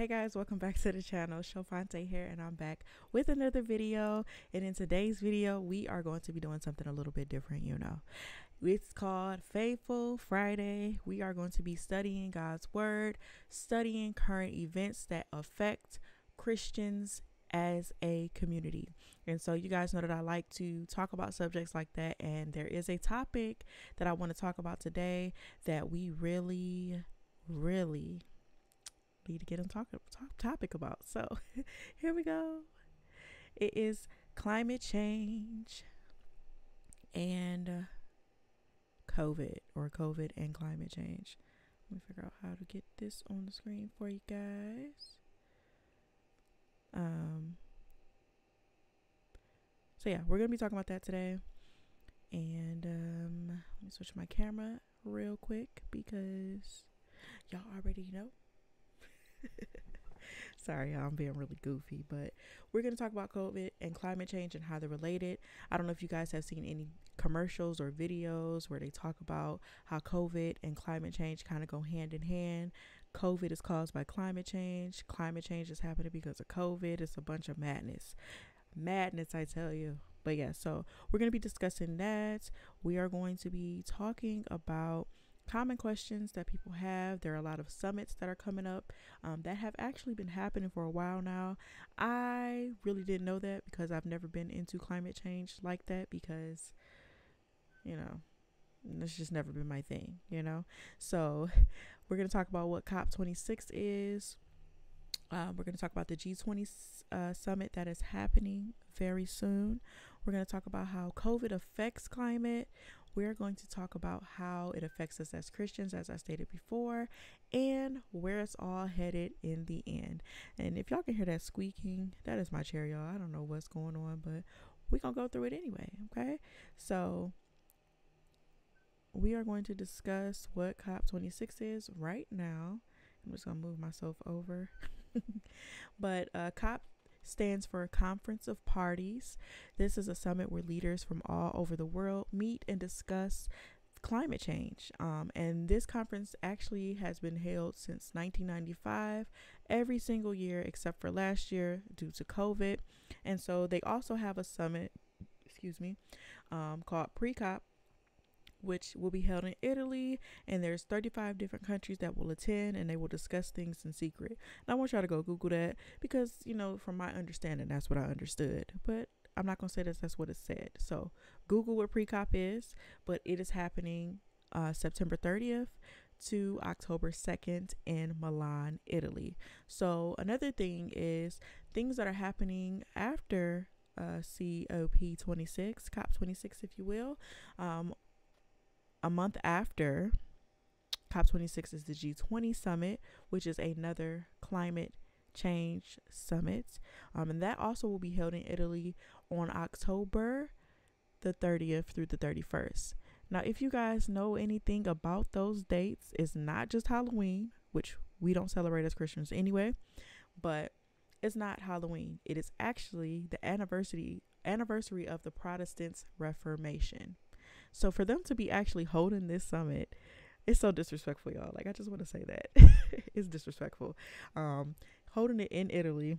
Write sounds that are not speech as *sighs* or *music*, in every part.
Hey guys, welcome back to the channel. Chalfonte here, and I'm back with another video. And in today's video, we are going to be doing something a little bit different, you know. It's called Faithful Friday. We are going to be studying God's Word, studying current events that affect Christians as a community. And so, you guys know that I like to talk about subjects like that. And there is a topic that I want to talk about today that we really, really need to get on talk, talk topic about. So *laughs* here we go. It is climate change and uh, COVID or COVID and climate change. Let me figure out how to get this on the screen for you guys. Um so yeah, we're gonna be talking about that today. And um let me switch my camera real quick because y'all already know *laughs* Sorry, I'm being really goofy, but we're going to talk about COVID and climate change and how they're related. I don't know if you guys have seen any commercials or videos where they talk about how COVID and climate change kind of go hand in hand. COVID is caused by climate change. Climate change is happening because of COVID. It's a bunch of madness. Madness, I tell you. But yeah, so we're going to be discussing that. We are going to be talking about common questions that people have. There are a lot of summits that are coming up um, that have actually been happening for a while now. I really didn't know that because I've never been into climate change like that because, you know, it's just never been my thing, you know? So *laughs* we're going to talk about what COP26 is. Um, we're going to talk about the G20 uh, summit that is happening very soon. We're going to talk about how COVID affects climate we're going to talk about how it affects us as Christians, as I stated before, and where it's all headed in the end. And if y'all can hear that squeaking, that is my chair, y'all. I don't know what's going on, but we're going to go through it anyway, okay? So, we are going to discuss what COP26 is right now. I'm just going to move myself over. *laughs* but uh, COP stands for a Conference of Parties. This is a summit where leaders from all over the world meet and discuss climate change. Um, and this conference actually has been held since 1995, every single year except for last year due to COVID. And so they also have a summit, excuse me, um, called Pre COP which will be held in Italy, and there's 35 different countries that will attend, and they will discuss things in secret. And I want y'all to go Google that because, you know, from my understanding, that's what I understood. But I'm not gonna say that that's what it said. So Google what pre-cop is, but it is happening uh, September 30th to October 2nd in Milan, Italy. So another thing is things that are happening after uh, COP26, COP26, if you will. Um, a month after COP26 is the G20 summit, which is another climate change summit. Um, and that also will be held in Italy on October the 30th through the 31st. Now, if you guys know anything about those dates, it's not just Halloween, which we don't celebrate as Christians anyway, but it's not Halloween. It is actually the anniversary anniversary of the Protestants Reformation. So for them to be actually holding this summit, it's so disrespectful, y'all. Like I just want to say that *laughs* it's disrespectful. Um, holding it in Italy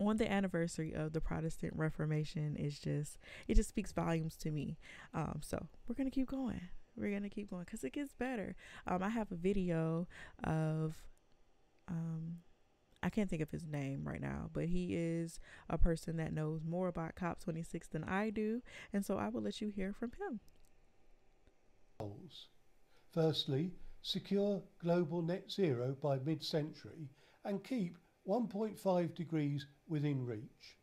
on the anniversary of the Protestant Reformation is just it just speaks volumes to me. Um, so we're gonna keep going. We're gonna keep going because it gets better. Um, I have a video of um I can't think of his name right now, but he is a person that knows more about COP26 than I do, and so I will let you hear from him. Goals. Firstly, secure global net zero by mid century and keep 1.5 degrees within reach.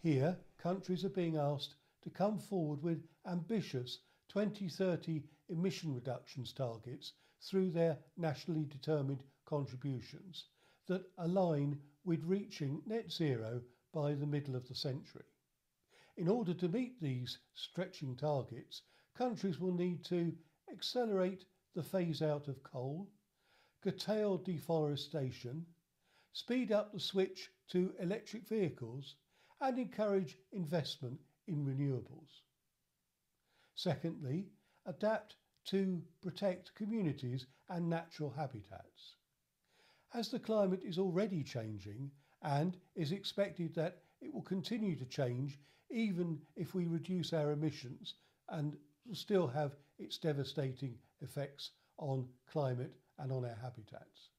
Here, countries are being asked to come forward with ambitious 2030 emission reductions targets through their nationally determined contributions that align with reaching net zero by the middle of the century. In order to meet these stretching targets, countries will need to accelerate the phase out of coal, curtail deforestation, speed up the switch to electric vehicles, and encourage investment in renewables. Secondly, adapt to protect communities and natural habitats As the climate is already changing and is expected that it will continue to change even if we reduce our emissions and still have its devastating effects on climate and on our habitats.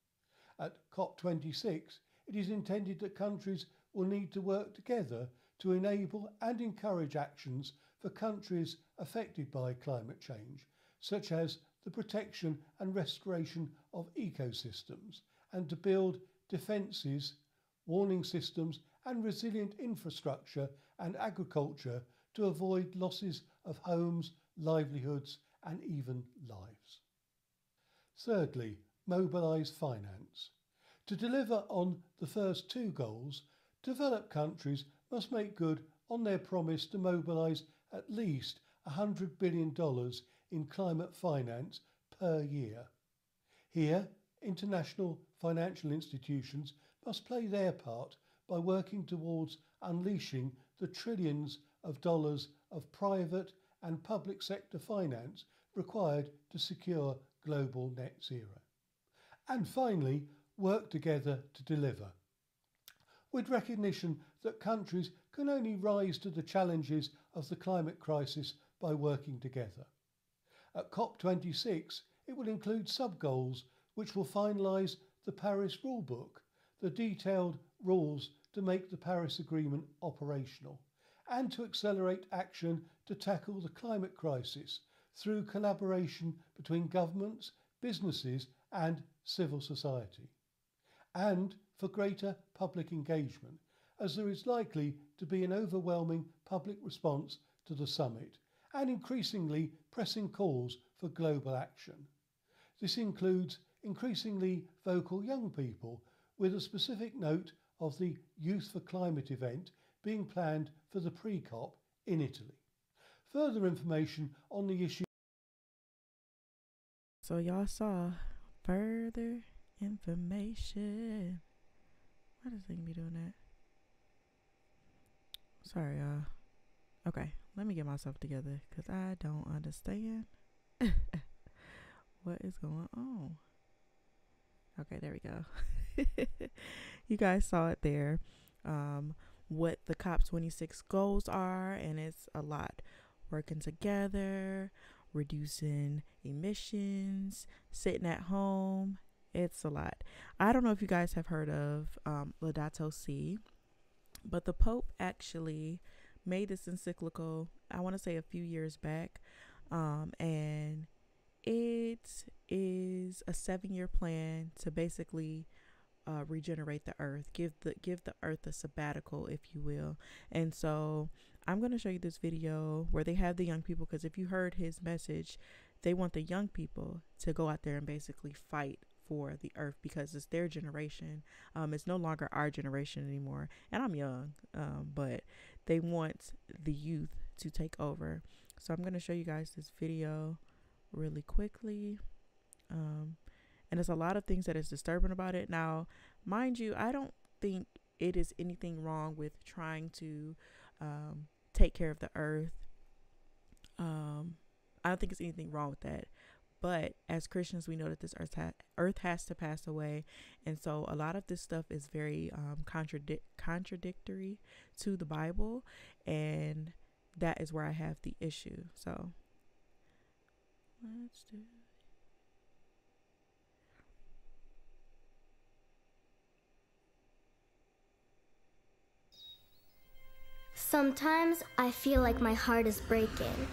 At COP26, it is intended that countries will need to work together to enable and encourage actions for countries affected by climate change, such as the protection and restoration of ecosystems, and to build defences, warning systems, and resilient infrastructure and agriculture to avoid losses of homes, livelihoods, and even lives. Thirdly, mobilise finance. To deliver on the first two goals, developed countries must make good on their promise to mobilise at least $100 billion in climate finance per year. Here, international financial institutions must play their part by working towards unleashing the trillions of dollars of private and public sector finance required to secure global net zero. And finally, work together to deliver. With recognition that countries can only rise to the challenges of the climate crisis by working together. At COP26, it will include sub-goals which will finalise the Paris Rulebook, the detailed rules to make the Paris Agreement operational, and to accelerate action to tackle the climate crisis through collaboration between governments, businesses and civil society. And for greater public engagement as there is likely to be an overwhelming public response to the summit and increasingly pressing calls for global action. This includes increasingly vocal young people with a specific note of the Youth for Climate event being planned for the pre-COP in Italy. Further information on the issue So y'all saw further information. Why does thing be doing that? Sorry, y'all. Okay, let me get myself together because I don't understand *laughs* what is going on. Okay, there we go. *laughs* you guys saw it there. Um, what the COP26 goals are, and it's a lot. Working together, reducing emissions, sitting at home. It's a lot. I don't know if you guys have heard of um, Laudato Si. But the Pope actually made this encyclical, I want to say a few years back. Um, and it is a seven year plan to basically uh, regenerate the earth, give the give the earth a sabbatical, if you will. And so I'm going to show you this video where they have the young people because if you heard his message, they want the young people to go out there and basically fight for the earth because it's their generation. Um, it's no longer our generation anymore. And I'm young, um, but they want the youth to take over. So I'm going to show you guys this video really quickly. Um, and there's a lot of things that is disturbing about it. Now, mind you, I don't think it is anything wrong with trying to um, take care of the earth. Um, I don't think it's anything wrong with that. But as Christians, we know that this earth, ha- earth has to pass away. And so a lot of this stuff is very um, contradic- contradictory to the Bible. And that is where I have the issue. So let's do it. Sometimes I feel like my heart is breaking.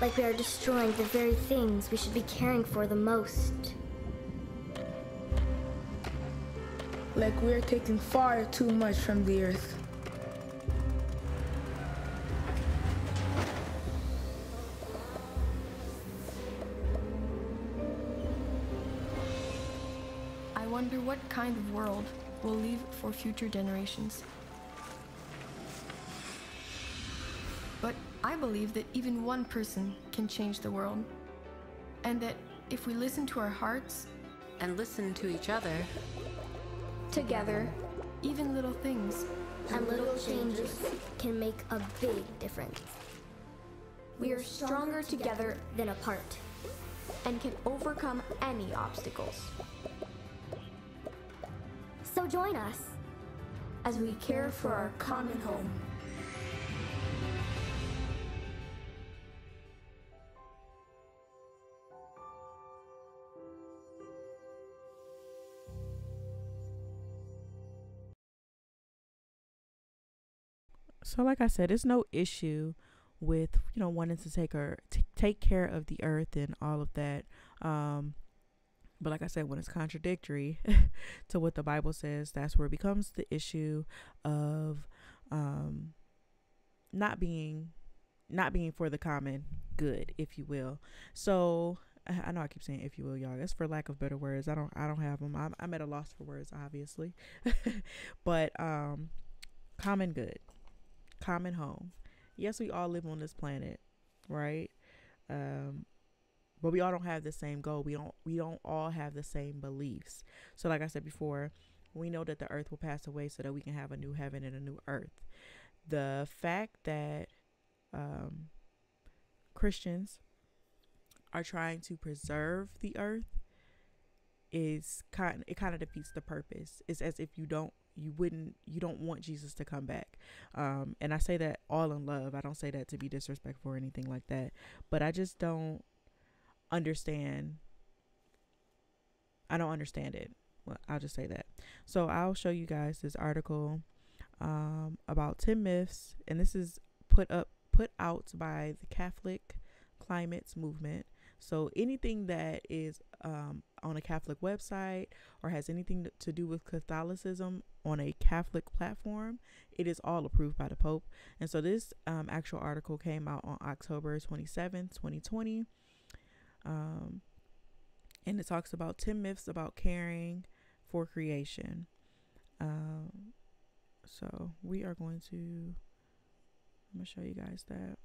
like we are destroying the very things we should be caring for the most. Like we are taking far too much from the earth. What kind of world we'll leave for future generations. But I believe that even one person can change the world. And that if we listen to our hearts and listen to each other, together, even little things and little changes can make a big difference. We are stronger together than apart. and can overcome any obstacles. Join us as we care for our common home. So, like I said, it's no issue with you know wanting to take her t- take care of the earth and all of that. Um, but like I said, when it's contradictory *laughs* to what the Bible says, that's where it becomes the issue of um, not being not being for the common good, if you will. So *sighs* I know I keep saying if you will, y'all. That's for lack of better words. I don't I don't have them. I'm, I'm at a loss for words, obviously. *laughs* but um, common good, common home. Yes, we all live on this planet, right? Um, but we all don't have the same goal. We don't we don't all have the same beliefs. So like I said before, we know that the earth will pass away so that we can have a new heaven and a new earth. The fact that um, Christians are trying to preserve the earth is kind it kind of defeats the purpose. It's as if you don't you wouldn't you don't want Jesus to come back. Um, and I say that all in love. I don't say that to be disrespectful or anything like that. But I just don't understand. I don't understand it. Well, I'll just say that. So I'll show you guys this article um, about 10 myths, and this is put up put out by the Catholic Climates Movement. So anything that is um, on a Catholic website or has anything to do with Catholicism on a Catholic platform, it is all approved by the Pope. And so this um, actual article came out on October 27, 2020. Um, and it talks about 10 myths about caring for creation. Um, so we are going to, I'm going to show you guys that.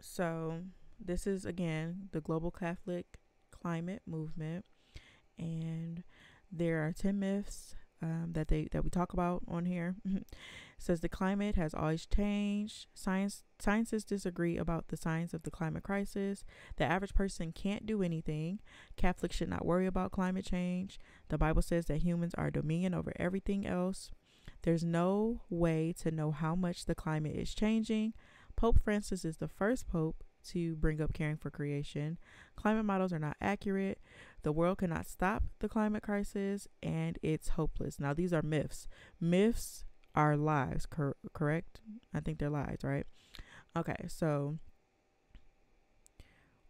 So this is again the Global Catholic Climate Movement, and there are 10 myths um, that they that we talk about on here. *laughs* says the climate has always changed. Science scientists disagree about the science of the climate crisis. The average person can't do anything. Catholics should not worry about climate change. The Bible says that humans are dominion over everything else. There's no way to know how much the climate is changing. Pope Francis is the first pope to bring up caring for creation. Climate models are not accurate. The world cannot stop the climate crisis and it's hopeless. Now, these are myths. Myths are lives, cor- correct? I think they're lies, right? Okay, so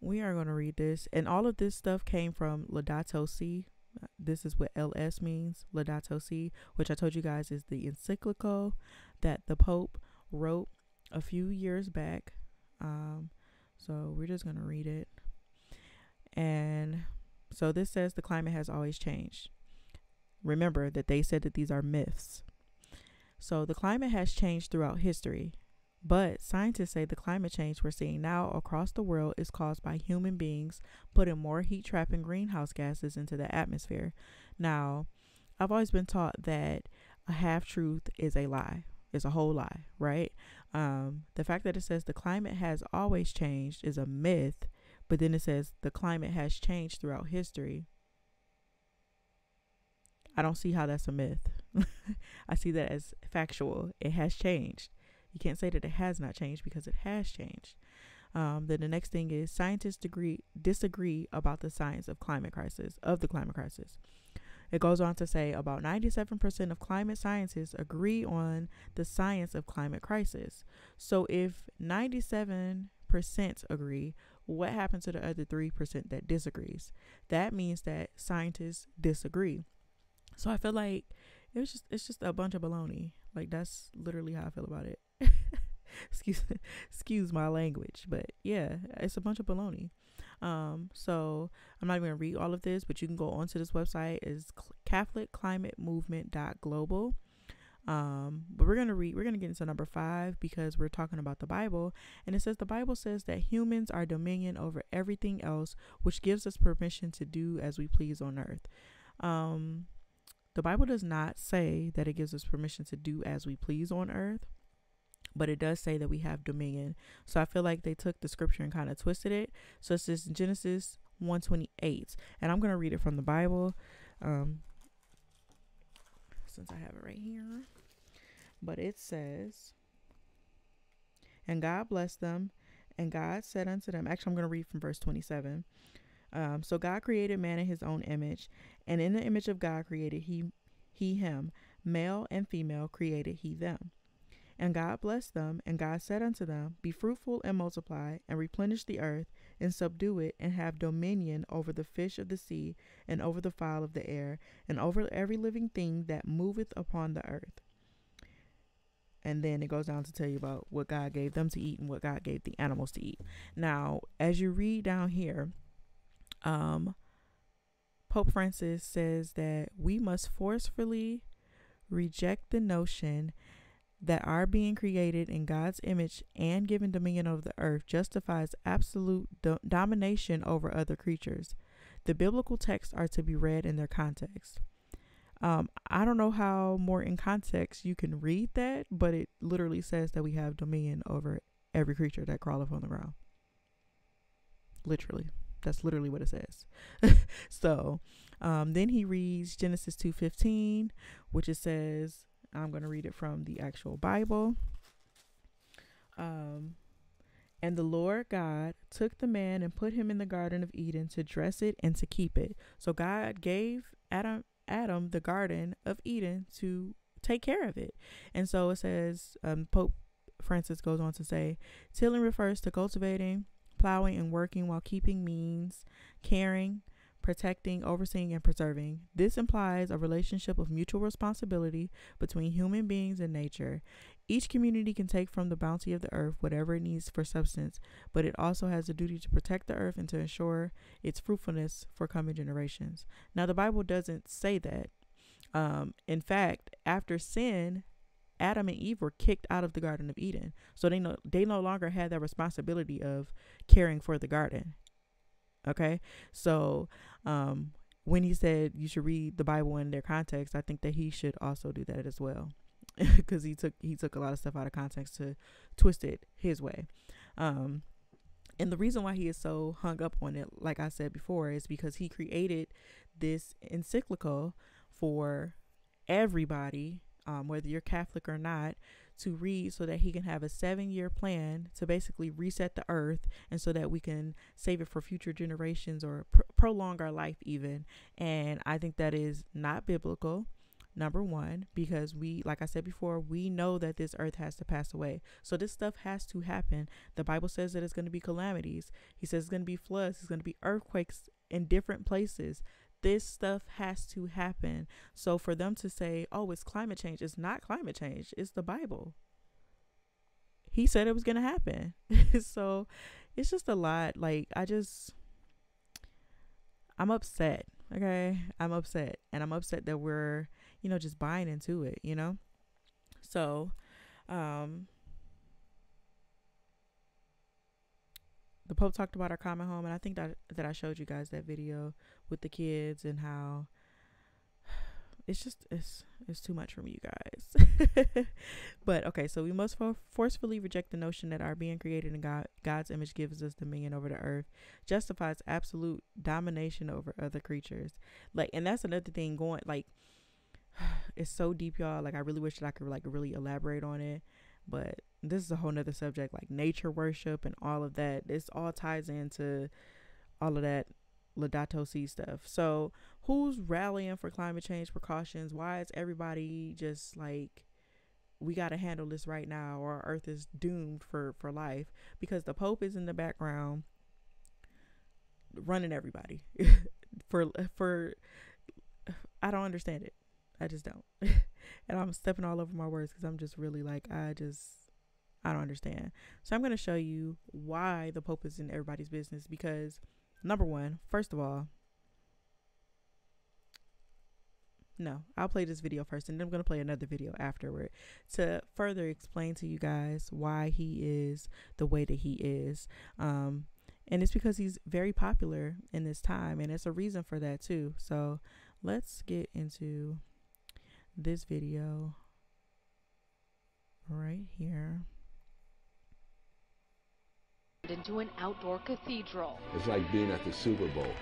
we are going to read this. And all of this stuff came from Laudato Si. This is what LS means, Laudato Si, which I told you guys is the encyclical that the Pope wrote a few years back. Um, so we're just going to read it. And so this says the climate has always changed. Remember that they said that these are myths. So the climate has changed throughout history. But scientists say the climate change we're seeing now across the world is caused by human beings putting more heat trapping greenhouse gases into the atmosphere. Now, I've always been taught that a half truth is a lie, is a whole lie, right? Um, the fact that it says the climate has always changed is a myth, but then it says the climate has changed throughout history. I don't see how that's a myth. *laughs* I see that as factual. It has changed. You can't say that it has not changed because it has changed. Um, then the next thing is scientists degree, disagree about the science of climate crisis of the climate crisis. It goes on to say about 97% of climate scientists agree on the science of climate crisis. So if 97% agree, what happens to the other 3% that disagrees? That means that scientists disagree. So I feel like it was just it's just a bunch of baloney. Like that's literally how I feel about it. *laughs* excuse excuse my language, but yeah, it's a bunch of baloney. Um, so I'm not even gonna read all of this, but you can go onto this website is Catholic Climate Movement Global. Um, but we're gonna read we're gonna get into number five because we're talking about the Bible, and it says the Bible says that humans are dominion over everything else, which gives us permission to do as we please on earth. Um, the Bible does not say that it gives us permission to do as we please on earth, but it does say that we have dominion. So I feel like they took the scripture and kind of twisted it. So it's just Genesis 128. And I'm going to read it from the Bible. Um, since I have it right here. But it says, And God blessed them, and God said unto them, actually, I'm going to read from verse 27. Um, so God created man in his own image, and in the image of God created he he him, male and female created he them. And God blessed them, and God said unto them, Be fruitful and multiply, and replenish the earth, and subdue it, and have dominion over the fish of the sea, and over the fowl of the air, and over every living thing that moveth upon the earth. And then it goes down to tell you about what God gave them to eat and what God gave the animals to eat. Now, as you read down here, um, Pope Francis says that we must forcefully reject the notion that our being created in God's image and given dominion over the earth justifies absolute do- domination over other creatures. The biblical texts are to be read in their context. Um, I don't know how more in context you can read that, but it literally says that we have dominion over every creature that crawleth on the ground. Literally. That's literally what it says. *laughs* so um, then he reads Genesis 2.15, which it says, I'm going to read it from the actual Bible. Um, and the Lord God took the man and put him in the Garden of Eden to dress it and to keep it. So God gave Adam Adam the Garden of Eden to take care of it. And so it says, um, Pope Francis goes on to say, tilling refers to cultivating, plowing, and working while keeping means, caring, protecting, overseeing, and preserving. This implies a relationship of mutual responsibility between human beings and nature. Each community can take from the bounty of the earth whatever it needs for substance, but it also has a duty to protect the earth and to ensure its fruitfulness for coming generations. Now, the Bible doesn't say that. Um, in fact, after sin, Adam and Eve were kicked out of the Garden of Eden, so they no they no longer had that responsibility of caring for the garden. Okay, so um, when he said you should read the Bible in their context, I think that he should also do that as well, *laughs* because he took he took a lot of stuff out of context to twist it his way. Um, and the reason why he is so hung up on it, like I said before, is because he created this encyclical for everybody, um, whether you're Catholic or not, to read so that he can have a seven year plan to basically reset the earth and so that we can save it for future generations or pr- prolong our life even. And i think that is not biblical number one because we like i said before we know that this earth has to pass away. So this stuff has to happen. The bible says that it's going to be calamities. He says it's going to be floods. It's going to be earthquakes in different places this stuff has to happen. So for them to say, oh, it's climate change, it's not climate change, it's the Bible. He said it was going to happen. *laughs* so it's just a lot. Like, I just, I'm upset. Okay. I'm upset. And I'm upset that we're, you know, just buying into it, you know? So, um, the Pope talked about our common home, and I think that that I showed you guys that video with the kids and how *sighs* it's just it's it's too much for me, you guys. *laughs* but okay, so we must for- forcefully reject the notion that our being created in God God's image gives us dominion over the earth, justifies absolute domination over other creatures. Like, and that's another thing going like. *sighs* It's so deep, y'all. Like, I really wish that I could like really elaborate on it, but this is a whole nother subject like nature worship and all of that. This all ties into all of that Laudato Si stuff. So who's rallying for climate change precautions? Why is everybody just like we got to handle this right now or earth is doomed for for life? Because the pope is in the background running everybody *laughs* for for i don't understand it. I just don't. *laughs* And i'm stepping all over my words because i'm just really like i just I don't understand. So I'm going to show you why the Pope is in everybody's business because, number one, first of all, no, I'll play this video first and then I'm going to play another video afterward to further explain to you guys why he is the way that he is. Um, and it's because he's very popular in this time, and it's a reason for that too. So let's get into this video right here. Into an outdoor cathedral. It's like being at the Super Bowl.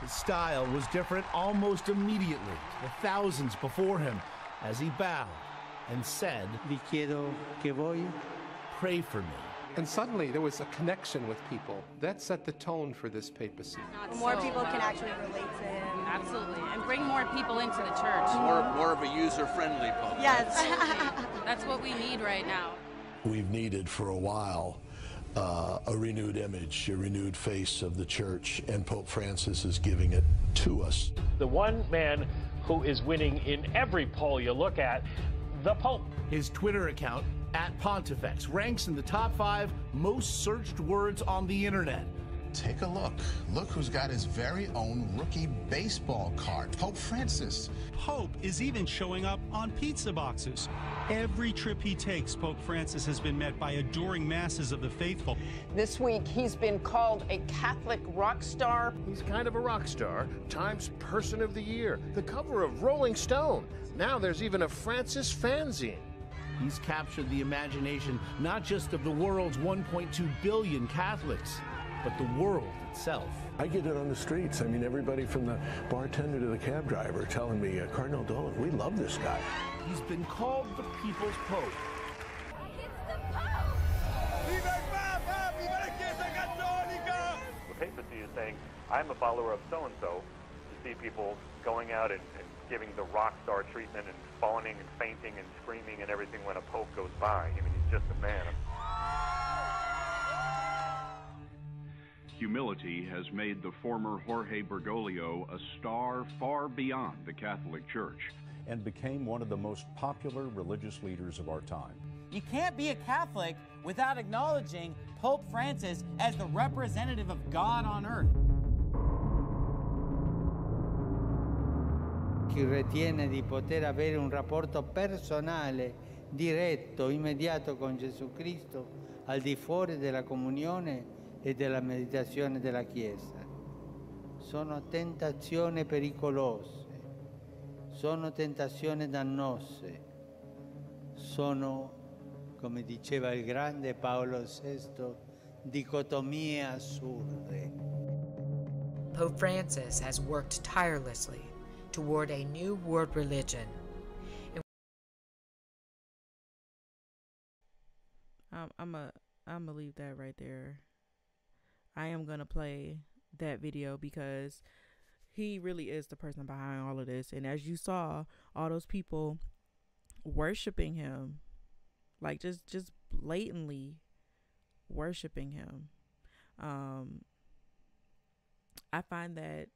His style was different almost immediately to the thousands before him as he bowed and said, quiero que voy, pray for me. And suddenly there was a connection with people. That set the tone for this papacy. More people can actually relate to him. Absolutely. And bring more people into the church. More, more of a user friendly pope. Yes. That's what we need right now. We've needed for a while uh, a renewed image, a renewed face of the church, and Pope Francis is giving it to us. The one man who is winning in every poll you look at, the Pope. His Twitter account, at Pontifex, ranks in the top five most searched words on the internet. Take a look. Look who's got his very own rookie baseball card, Pope Francis. Pope is even showing up on pizza boxes. Every trip he takes, Pope Francis has been met by adoring masses of the faithful. This week, he's been called a Catholic rock star. He's kind of a rock star, Times Person of the Year, the cover of Rolling Stone. Now there's even a Francis fanzine. He's captured the imagination not just of the world's 1.2 billion Catholics, but the world itself. I get it on the streets. I mean, everybody from the bartender to the cab driver telling me, uh, Cardinal Dolan, we love this guy. He's been called the People's Pope. It's the pope! The papacy is saying, I'm a follower of so and so. You see people going out and, and giving the rock star treatment and fawning and fainting and screaming and everything when a pope goes by. I mean, he's just a man. Humility has made the former Jorge Bergoglio a star far beyond the Catholic Church. And became one of the most popular religious leaders of our time. You can't be a Catholic without acknowledging Pope Francis as the representative of God on earth. Chi ritiene di poter avere un rapporto personale, diretto, immediato con Gesù Cristo, al di fuori della comunione e della meditazione della Chiesa. Sono tentazioni pericolose, sono tentazioni dannose, sono, come diceva il grande Paolo VI, dicotomie assurde. Pope Francis has worked tirelessly toward a new world religion. Um, I'm a I'm gonna leave that right there. I am gonna play that video because he really is the person behind all of this. And as you saw, all those people worshiping him, like just just blatantly worshiping him. Um, I find that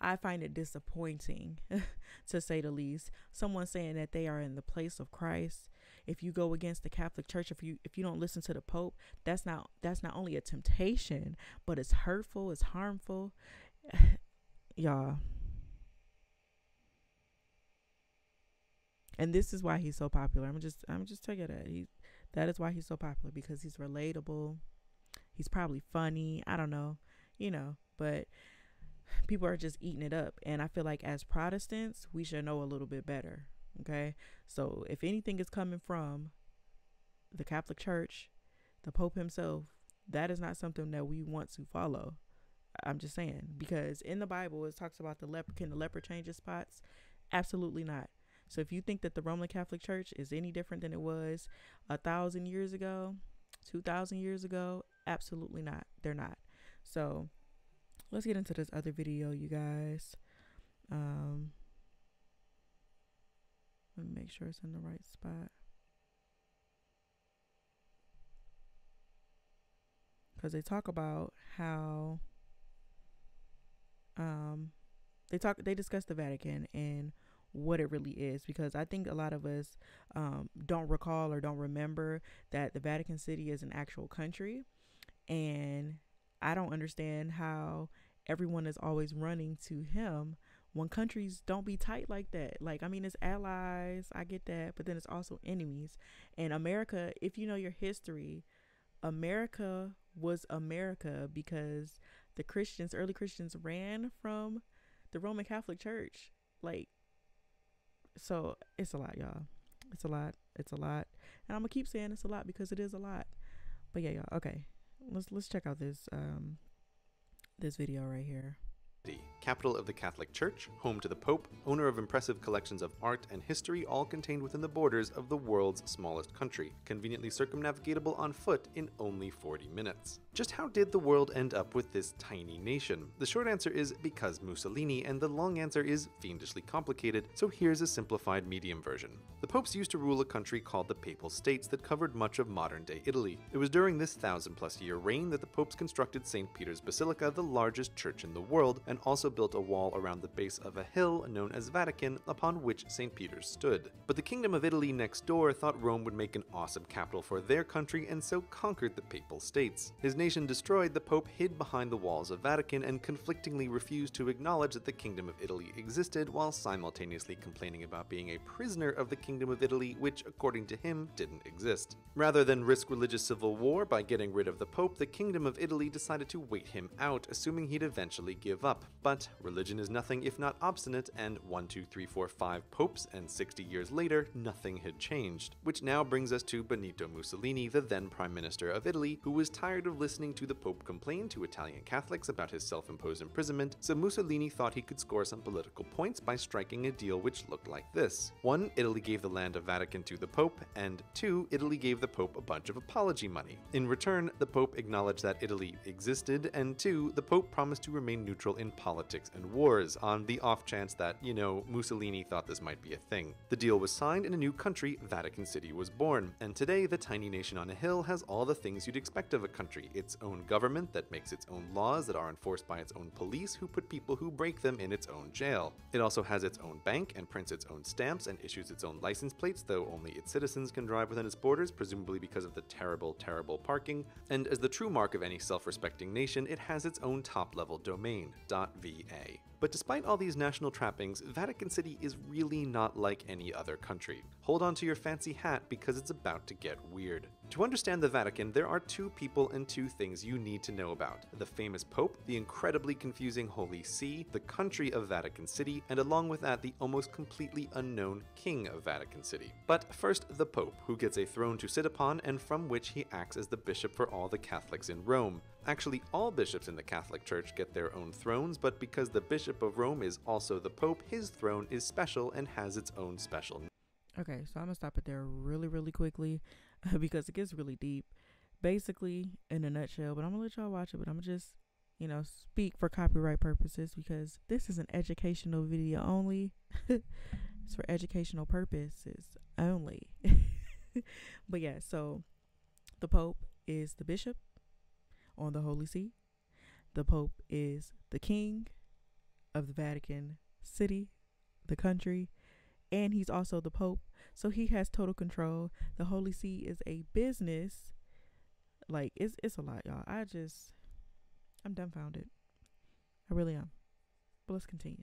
I find it disappointing, *laughs* to say the least. Someone saying that they are in the place of Christ. If you go against the Catholic Church, if you if you don't listen to the Pope, that's not that's not only a temptation, but it's hurtful, it's harmful. *sighs* Y'all. And this is why he's so popular. I'm just I'm just tell you that. He that is why he's so popular because he's relatable. He's probably funny. I don't know. You know, but people are just eating it up. And I feel like as Protestants, we should know a little bit better. Okay. So if anything is coming from the Catholic Church, the Pope himself, that is not something that we want to follow. I'm just saying because in the Bible it talks about the leper. Can the leper change his spots? Absolutely not. So if you think that the Roman Catholic Church is any different than it was a thousand years ago, two thousand years ago, absolutely not. They're not. So let's get into this other video, you guys. Um, me make sure it's in the right spot. Because they talk about how um, they talk they discuss the Vatican and what it really is because I think a lot of us um, don't recall or don't remember that the Vatican City is an actual country and I don't understand how everyone is always running to him when countries don't be tight like that. Like, I mean, it's allies, I get that, but then it's also enemies. And America, if you know your history, America was America because the Christians, early Christians, ran from the Roman Catholic Church. Like, so it's a lot, y'all. It's a lot. It's a lot. And I'm to keep saying it's a lot because it is a lot. But yeah, y'all. Okay. let's let's check out this um this video right here. Capital of the Catholic Church, home to the Pope, owner of impressive collections of art and history, all contained within the borders of the world's smallest country, conveniently circumnavigatable on foot in only 40 minutes. Just how did the world end up with this tiny nation? The short answer is because Mussolini, and the long answer is fiendishly complicated, so here's a simplified medium version. The popes used to rule a country called the Papal States that covered much of modern day Italy. It was during this thousand plus year reign that the popes constructed St. Peter's Basilica, the largest church in the world, and also built a wall around the base of a hill known as Vatican upon which St. Peter's stood. But the Kingdom of Italy next door thought Rome would make an awesome capital for their country and so conquered the Papal States. His nation destroyed, the Pope hid behind the walls of Vatican and conflictingly refused to acknowledge that the Kingdom of Italy existed while simultaneously complaining about being a prisoner of the Kingdom of Italy, which, according to him, didn't exist. Rather than risk religious civil war by getting rid of the Pope, the Kingdom of Italy decided to wait him out, assuming he'd eventually give up. But religion is nothing if not obstinate, and 1, 2, 3, 4, 5 popes, and 60 years later, nothing had changed. Which now brings us to Benito Mussolini, the then Prime Minister of Italy, who was tired of listening to the Pope complain to Italian Catholics about his self imposed imprisonment, so Mussolini thought he could score some political points by striking a deal which looked like this 1. Italy gave the land of Vatican to the Pope, and 2. Italy gave the Pope a bunch of apology money. In return, the Pope acknowledged that Italy existed, and 2. The Pope promised to remain neutral in politics and wars, on the off chance that, you know, Mussolini thought this might be a thing. The deal was signed and a new country, Vatican City, was born, and today the tiny nation on a hill has all the things you'd expect of a country its own government that makes its own laws that are enforced by its own police who put people who break them in its own jail. It also has its own bank and prints its own stamps and issues its own license plates, though only its citizens can drive within its borders, presumably because of the terrible, terrible parking. And as the true mark of any self respecting nation, it has its own top level domain, .va. But despite all these national trappings, Vatican City is really not like any other country. Hold on to your fancy hat because it's about to get weird. To understand the Vatican, there are two people and two things you need to know about the famous Pope, the incredibly confusing Holy See, the country of Vatican City, and along with that, the almost completely unknown King of Vatican City. But first, the Pope, who gets a throne to sit upon and from which he acts as the bishop for all the Catholics in Rome. Actually, all bishops in the Catholic Church get their own thrones, but because the Bishop of Rome is also the Pope, his throne is special and has its own special. Okay, so I'm gonna stop it there really, really quickly *laughs* because it gets really deep. Basically, in a nutshell, but I'm gonna let y'all watch it, but I'm gonna just, you know, speak for copyright purposes because this is an educational video only. *laughs* it's for educational purposes only. *laughs* but yeah, so the Pope is the bishop on the Holy See. The Pope is the king of the Vatican City, the country, and he's also the Pope. So he has total control. The Holy See is a business. Like it's it's a lot, y'all. I just I'm dumbfounded. I really am. But let's continue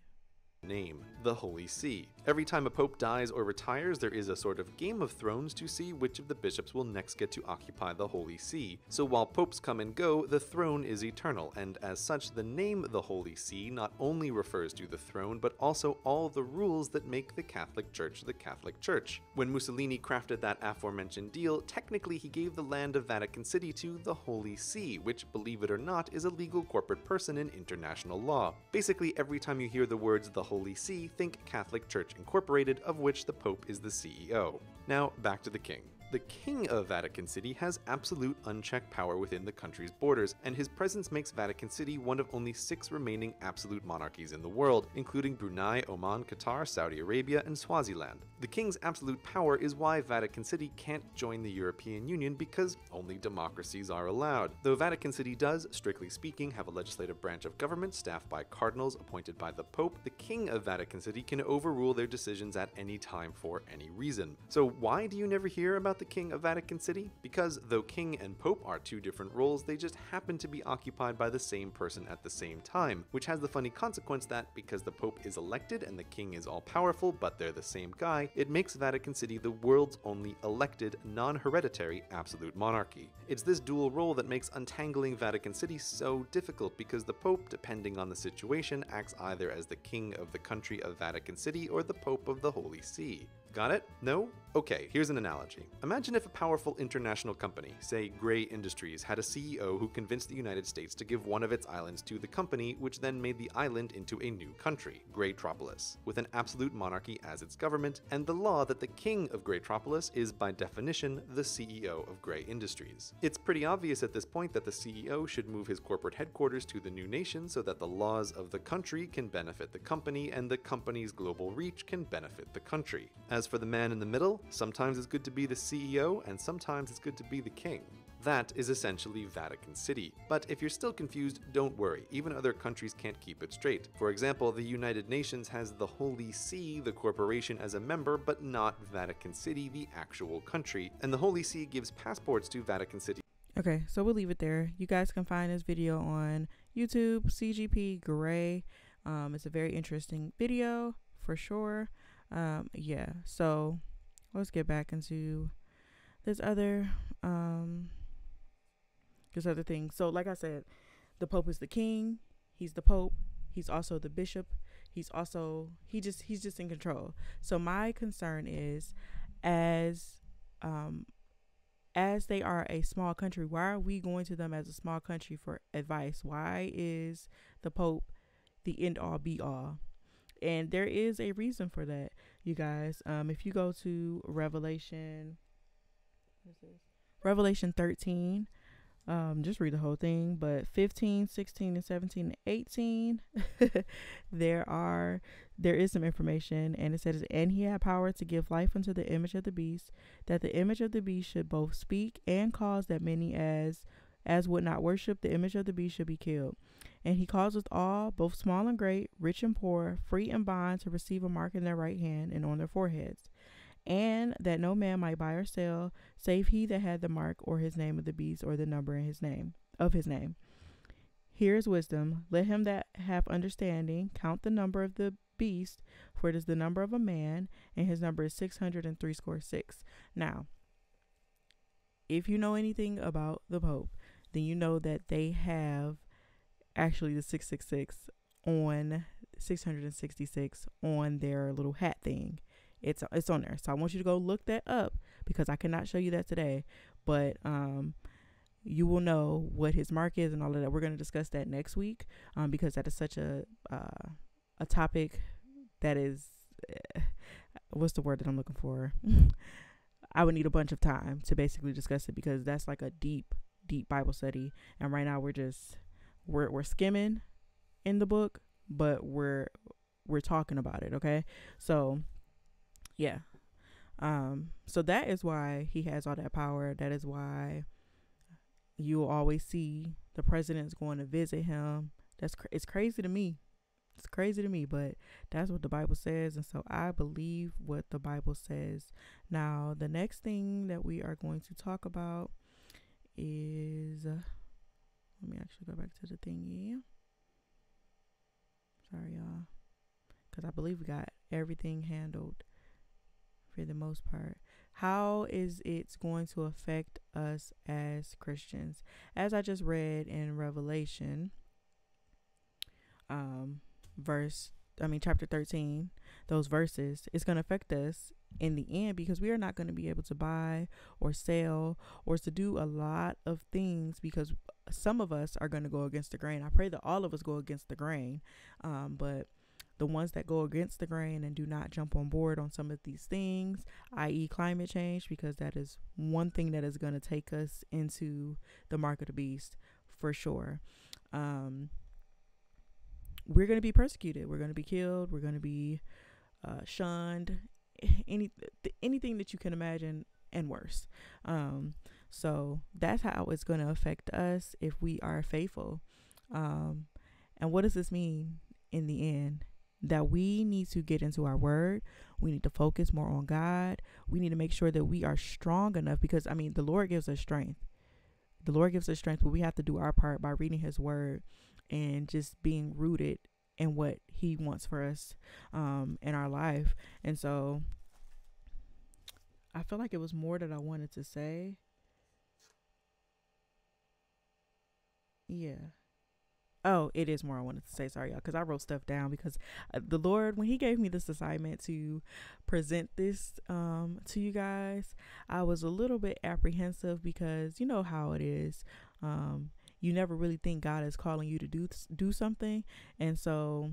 name, the Holy See. Every time a pope dies or retires, there is a sort of Game of Thrones to see which of the bishops will next get to occupy the Holy See. So while popes come and go, the throne is eternal, and as such, the name the Holy See not only refers to the throne, but also all the rules that make the Catholic Church the Catholic Church. When Mussolini crafted that aforementioned deal, technically he gave the land of Vatican City to the Holy See, which, believe it or not, is a legal corporate person in international law. Basically, every time you hear the words the Holy See, think Catholic Church Incorporated, of which the Pope is the CEO. Now, back to the King. The King of Vatican City has absolute unchecked power within the country's borders, and his presence makes Vatican City one of only six remaining absolute monarchies in the world, including Brunei, Oman, Qatar, Saudi Arabia, and Swaziland. The King's absolute power is why Vatican City can't join the European Union because only democracies are allowed. Though Vatican City does, strictly speaking, have a legislative branch of government staffed by cardinals appointed by the Pope, the King of Vatican City can overrule their decisions at any time for any reason. So why do you never hear about the King of Vatican City? Because though King and Pope are two different roles, they just happen to be occupied by the same person at the same time, which has the funny consequence that because the Pope is elected and the King is all powerful, but they're the same guy, it makes Vatican City the world's only elected, non hereditary absolute monarchy. It's this dual role that makes untangling Vatican City so difficult because the Pope, depending on the situation, acts either as the King of the country of Vatican City or the Pope of the Holy See. Got it? No? Okay, here's an analogy. Imagine if a powerful international company, say Gray Industries, had a CEO who convinced the United States to give one of its islands to the company, which then made the island into a new country, Graytropolis, with an absolute monarchy as its government, and the law that the king of Graytropolis is by definition the CEO of Gray Industries. It's pretty obvious at this point that the CEO should move his corporate headquarters to the new nation so that the laws of the country can benefit the company and the company's global reach can benefit the country. As for the man in the middle, sometimes it's good to be the CEO and sometimes it's good to be the king. That is essentially Vatican City. But if you're still confused, don't worry, even other countries can't keep it straight. For example, the United Nations has the Holy See, the corporation, as a member, but not Vatican City, the actual country. And the Holy See gives passports to Vatican City. Okay, so we'll leave it there. You guys can find this video on YouTube, CGP Gray. Um, it's a very interesting video for sure. Um, yeah, so let's get back into this other um this other thing. So like I said, the Pope is the king, he's the Pope, he's also the bishop, he's also he just he's just in control. So my concern is as um as they are a small country, why are we going to them as a small country for advice? Why is the Pope the end all be all? And there is a reason for that, you guys. Um, if you go to Revelation, Revelation 13, um, just read the whole thing, but 15, 16, and 17, and 18, *laughs* there are, there is some information, and it says, And he had power to give life unto the image of the beast, that the image of the beast should both speak and cause that many as as would not worship the image of the beast should be killed. And he causeth all, both small and great, rich and poor, free and bond, to receive a mark in their right hand and on their foreheads, and that no man might buy or sell, save he that had the mark or his name of the beast or the number in his name of his name. Here is wisdom. Let him that have understanding count the number of the beast, for it is the number of a man, and his number is six hundred and three score six. Now, if you know anything about the Pope, then you know that they have actually the 666 on 666 on their little hat thing. It's it's on there. So I want you to go look that up because I cannot show you that today, but um you will know what his mark is and all of that. We're going to discuss that next week um because that is such a uh, a topic that is uh, what's the word that I'm looking for? *laughs* I would need a bunch of time to basically discuss it because that's like a deep deep Bible study and right now we're just we're we're skimming in the book, but we're we're talking about it, okay? So yeah. Um so that is why he has all that power. That is why you'll always see the president's going to visit him. That's it's crazy to me. It's crazy to me, but that's what the Bible says, and so I believe what the Bible says. Now, the next thing that we are going to talk about is uh, let me actually go back to the thingy. Sorry, y'all. Because I believe we got everything handled for the most part. How is it going to affect us as Christians? As I just read in Revelation, um, verse, I mean, chapter 13, those verses, it's going to affect us in the end because we are not going to be able to buy or sell or to do a lot of things because some of us are going to go against the grain. I pray that all of us go against the grain, um, but the ones that go against the grain and do not jump on board on some of these things, i.e., climate change, because that is one thing that is going to take us into the mark of the beast for sure. Um, we're going to be persecuted. We're going to be killed. We're going to be uh, shunned. *laughs* Any anything that you can imagine and worse. Um, so that's how it's going to affect us if we are faithful. Um, and what does this mean in the end? That we need to get into our word. We need to focus more on God. We need to make sure that we are strong enough because, I mean, the Lord gives us strength. The Lord gives us strength, but we have to do our part by reading His word and just being rooted in what He wants for us um, in our life. And so I feel like it was more that I wanted to say. Yeah. Oh, it is more I wanted to say. Sorry, y'all, because I wrote stuff down because uh, the Lord, when He gave me this assignment to present this um, to you guys, I was a little bit apprehensive because you know how it is. Um, you never really think God is calling you to do do something, and so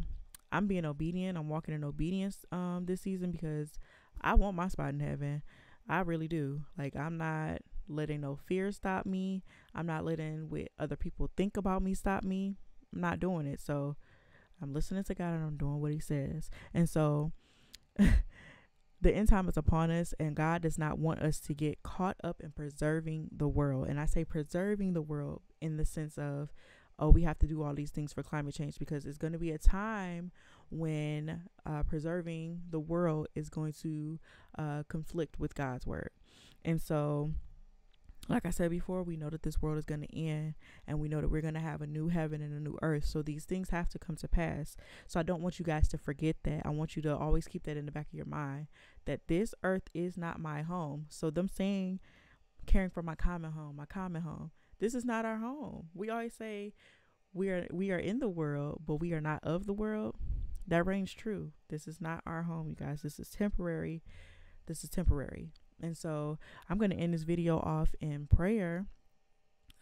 I'm being obedient. I'm walking in obedience um, this season because I want my spot in heaven. I really do. Like I'm not letting no fear stop me. I'm not letting what other people think about me stop me. I'm not doing it. So I'm listening to God and I'm doing what He says. And so *laughs* the end time is upon us, and God does not want us to get caught up in preserving the world. And I say preserving the world in the sense of, oh, we have to do all these things for climate change because it's going to be a time when uh, preserving the world is going to uh, conflict with God's word. And so like I said before, we know that this world is going to end and we know that we're going to have a new heaven and a new earth. So these things have to come to pass. So I don't want you guys to forget that. I want you to always keep that in the back of your mind that this earth is not my home. So them saying caring for my common home, my common home, this is not our home. We always say we are we are in the world, but we are not of the world. That rings true. This is not our home, you guys. This is temporary. This is temporary. And so I'm going to end this video off in prayer.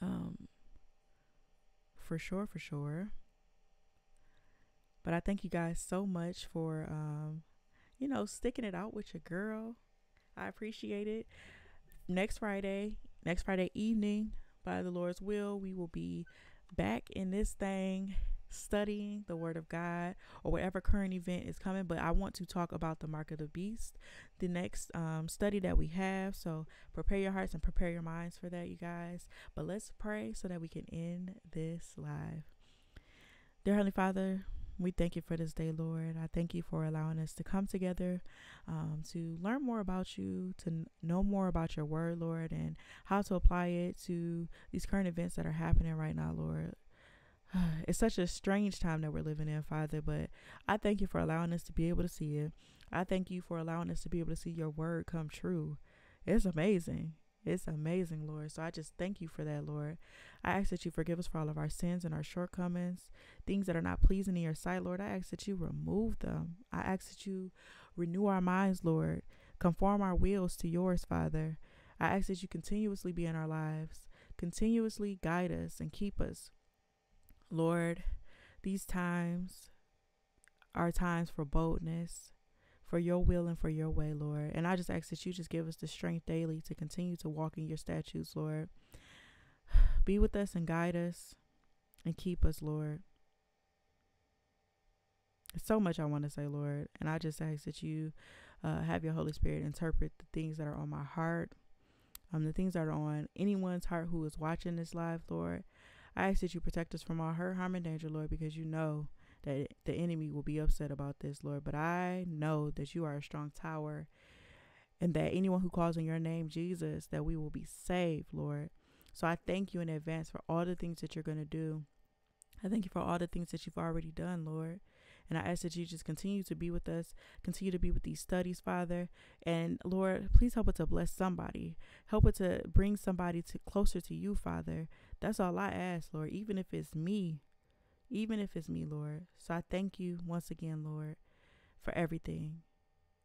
Um, for sure, for sure. But I thank you guys so much for, um, you know, sticking it out with your girl. I appreciate it. Next Friday, next Friday evening, by the Lord's will, we will be back in this thing studying the Word of God or whatever current event is coming. But I want to talk about the mark of the beast, the next um, study that we have. So prepare your hearts and prepare your minds for that, you guys. But let's pray so that we can end this live. Dear Heavenly Father, we thank you for this day, Lord. I thank you for allowing us to come together um, to learn more about you, to know more about your word, Lord, and how to apply it to these current events that are happening right now, Lord. *sighs* it's such a strange time that we're living in, Father, but I thank you for allowing us to be able to see it. I thank you for allowing us to be able to see your word come true. It's amazing. It's amazing, Lord. So I just thank you for that, Lord. I ask that you forgive us for all of our sins and our shortcomings, things that are not pleasing in your sight, Lord. I ask that you remove them. I ask that you renew our minds, Lord. Conform our wills to yours, Father. I ask that you continuously be in our lives, continuously guide us and keep us. Lord, these times are times for boldness, for your will and for your way, Lord. And I just ask that you just give us the strength daily to continue to walk in your statutes, Lord. *sighs* Be with us and guide us and keep us, Lord. So much I want to say, Lord. And I just ask that you uh, have your Holy Spirit interpret the things that are on my heart, um, the things that are on anyone's heart who is watching this live, Lord. I ask that you protect us from all hurt, harm, and danger, Lord, because you know that the enemy will be upset about this, Lord. But I know that you are a strong tower and that anyone who calls on your name, Jesus, that we will be saved, Lord. So I thank you in advance for all the things that you're going to do. I thank you for all the things that you've already done, Lord. And I ask that you just continue to be with us, continue to be with these studies, Father. And Lord, please help us to bless somebody. Help us to bring somebody to closer to you, Father. That's all I ask, Lord, even if it's me. Even if it's me, Lord. So I thank you once again, Lord, for everything.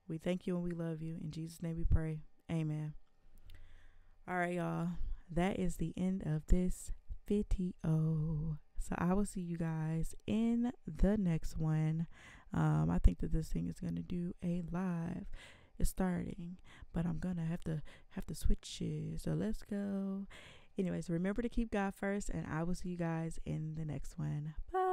We thank you and we love you. In Jesus' name we pray. Amen. All right, y'all. That is the end of this video. So I will see you guys in the next one. Um, I think that this thing is gonna do a live. It's starting, but I'm gonna have to have to switch it. So let's go. Anyways, remember to keep God first, and I will see you guys in the next one. Bye.